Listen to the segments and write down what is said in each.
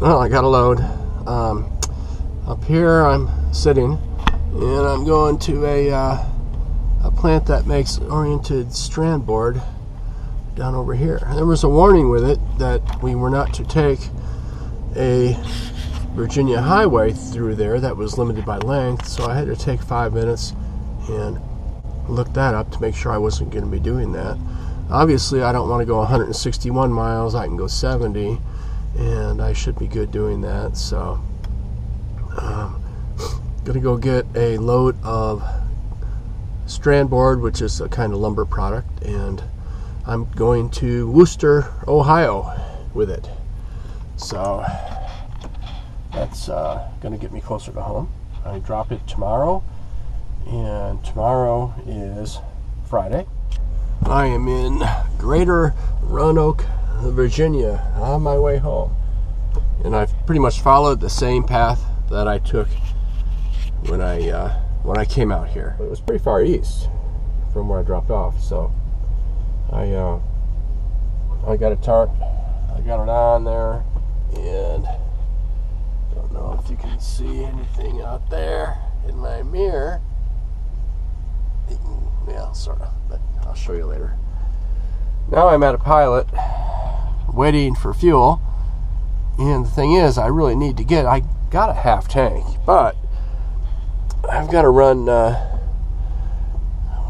Well, I got a load. Um, up here, I'm sitting, and I'm going to a uh, a plant that makes oriented strand board down over here. There was a warning with it that we were not to take a Virginia highway through there that was limited by length, so I had to take five minutes and look that up to make sure I wasn't going to be doing that. Obviously, I don't want to go 161 miles, I can go 70, and I should be good doing that. So, um, gonna go get a load of strand board, which is a kind of lumber product, and I'm going to Wooster, Ohio with it. So, that's uh, to get me closer to home. I drop it tomorrow, and tomorrow is Friday. I am in Greater Roanoke, Virginia, on my way home. And I've pretty much followed the same path that I took when I uh, when I came out here. It was pretty far east from where I dropped off, so I uh, I got a tarp, I got it on there, and don't know if you can see anything out there in my mirror. Yeah, sort of, but I'll show you later. Now I'm at a pilot, waiting for fuel, and the thing is, I really need to get. I got a half tank, but I've got to run. Uh,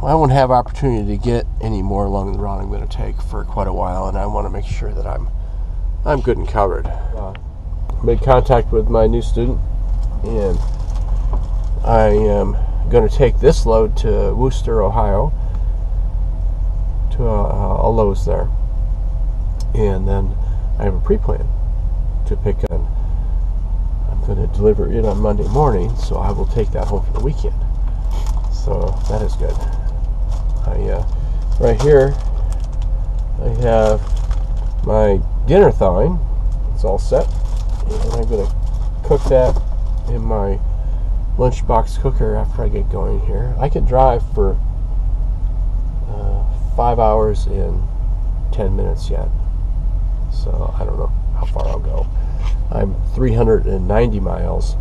I won't have opportunity to get any more along the route I'm going to take for quite a while, and I want to make sure that I'm I'm good and covered. Uh, made contact with my new student, and I am going to take this load to Wooster, Ohio, to a, a Lowe's there, and then I have a pre-plan to pick on. I'm going to deliver it on Monday morning, so I will take that home for the weekend. So that is good. I uh, right here, I have my dinner thawing. It's all set and I'm gonna cook that in my lunchbox cooker after I get going here. I could drive for uh, five hours in ten minutes yet, so I don't know how far I'll go. I'm 390 miles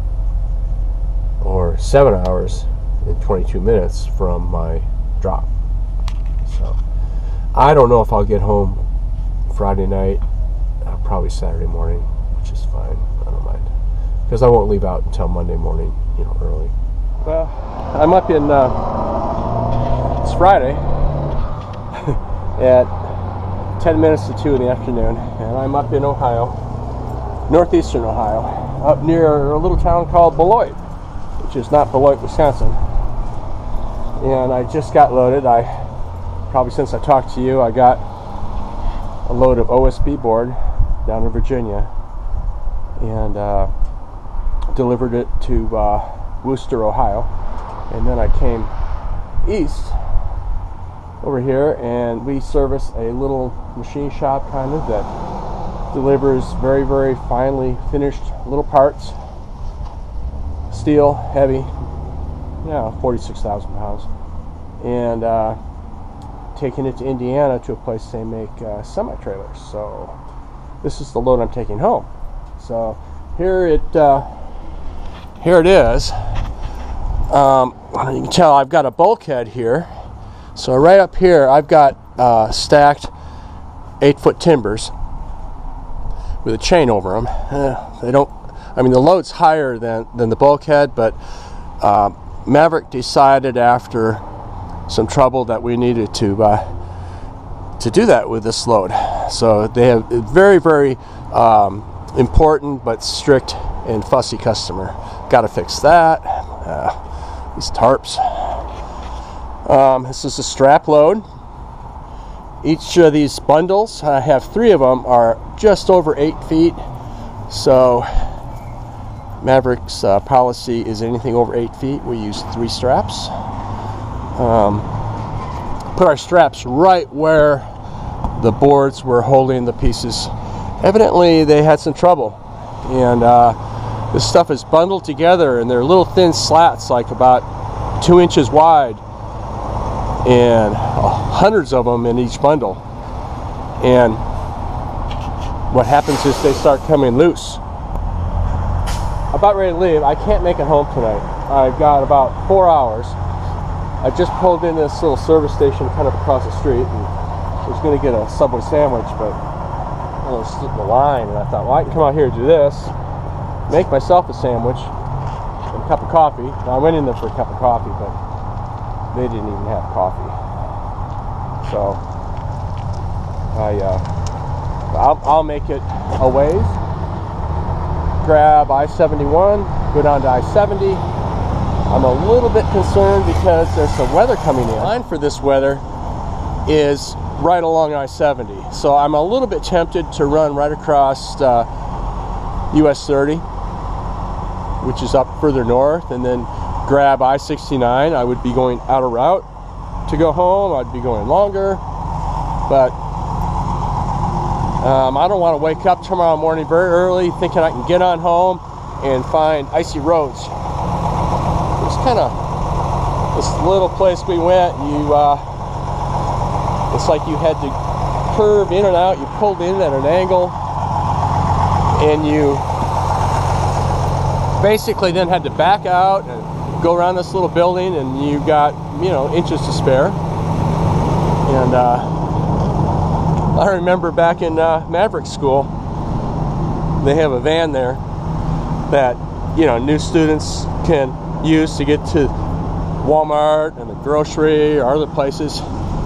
or seven hours and 22 minutes from my drop. So I don't know if I'll get home Friday night, uh, probably Saturday morning which is fine. I don't mind because I won't leave out until Monday morning, you know, early. Well, I'm up in. Uh, it's Friday at 10 minutes to two in the afternoon, and I'm up in Ohio, northeastern Ohio, up near a little town called Beloit, which is not Beloit, Wisconsin. And I just got loaded. I probably since I talked to you, I got a load of OSB board down in Virginia and uh, delivered it to uh, Wooster, Ohio. And then I came east over here, and we service a little machine shop kind of that delivers very, very finely finished little parts, steel, heavy, yeah, 46,000 pounds, and uh, taking it to Indiana to a place they make uh, semi trailers. So this is the load I'm taking home. So here it uh, here it is. Um, you can tell I've got a bulkhead here. So right up here, I've got uh, stacked eight foot timbers with a chain over them. Uh, they don't. I mean, the load's higher than than the bulkhead, but uh, Maverick decided after some trouble that we needed to uh, to do that with this load. So they have a very very um, important but strict and fussy customer. Got to fix that. Uh, these tarps. Um, this is a strap load. Each of these bundles, I have three of them, are just over eight feet. So Maverick's uh, policy is anything over eight feet, we use three straps. Um, put our straps right where the boards were holding the pieces evidently they had some trouble. And uh, this stuff is bundled together, and they're little thin slats, like about two inches wide, and hundreds of them in each bundle. And what happens is they start coming loose. about ready to leave. I can't make it home tonight. I've got about four hours. I just pulled in this little service station kind of across the street and was going to get a Subway sandwich, but I was in the line, and I thought, well, I can come out here and do this, make myself a sandwich and a cup of coffee. Now, I went in there for a cup of coffee, but they didn't even have coffee. So I, uh, I'll, I'll make it a ways. Grab I-71, go down to I-70. I'm a little bit concerned because there's some weather coming in. Line for this weather is right along I-70. So I'm a little bit tempted to run right across uh, US 30, which is up further north, and then grab I-69. I would be going out of route to go home. I'd be going longer, but um, I don't want to wake up tomorrow morning very early thinking I can get on home and find icy roads. It's kind of this little place we went. You uh, it's like you had to curve in and out. You pulled in at an angle, and you basically then had to back out and go around this little building, and you've got you know inches to spare. And uh, I remember back in uh, Maverick School, they have a van there that you know new students can use to get to Walmart and the grocery or other places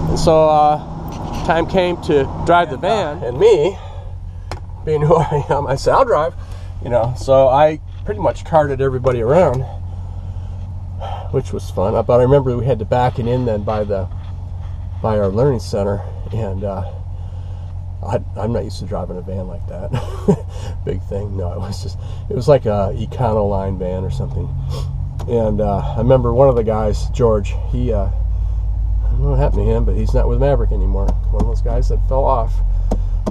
and so uh, time came to drive the van, and me, being who I am, I said, I'll drive. You know, so I pretty much carted everybody around, which was fun. But I remember we had to back it in then by the by our learning center, and uh, I, am not used to driving a van like that. Big thing. No, it was just it was like a Econoline van or something. And uh, I remember one of the guys, George. He uh, don't know what happened to him, but he's not with Maverick anymore. One of those guys that fell off.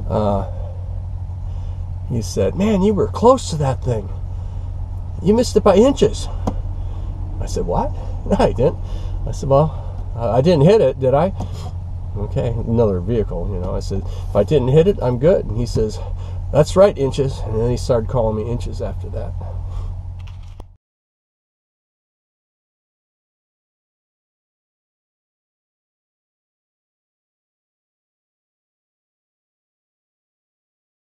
Uh, he said, Man, you were close to that thing. You missed it by inches. I said, What? No, I didn't. I said, Well, I didn't hit it, did I? Okay, another vehicle, you know. I said, If I didn't hit it, I'm good. And he says, That's right, inches. And then he started calling me inches after that.